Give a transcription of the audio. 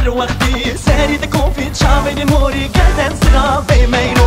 هر وقتی سری تکن فی چاوی موری گردن سرا بی میرا